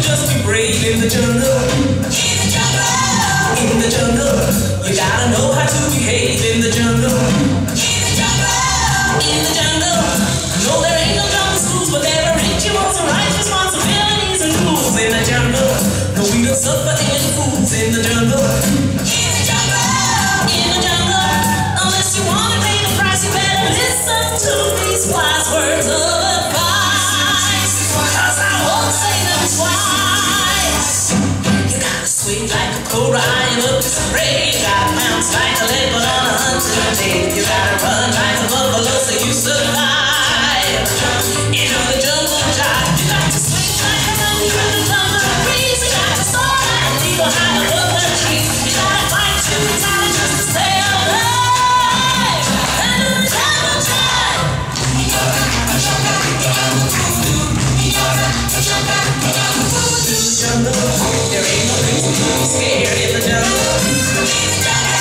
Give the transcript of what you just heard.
just be brave in the jungle. Suffer any fools in the jungle. In the jungle. In the jungle. Unless you wanna pay the price, you better listen to these wise words of advice. Cause I won't say them twice. You swing like a cobra to. You gotta bounce like a leopard on a hunting day. Scared in the dark.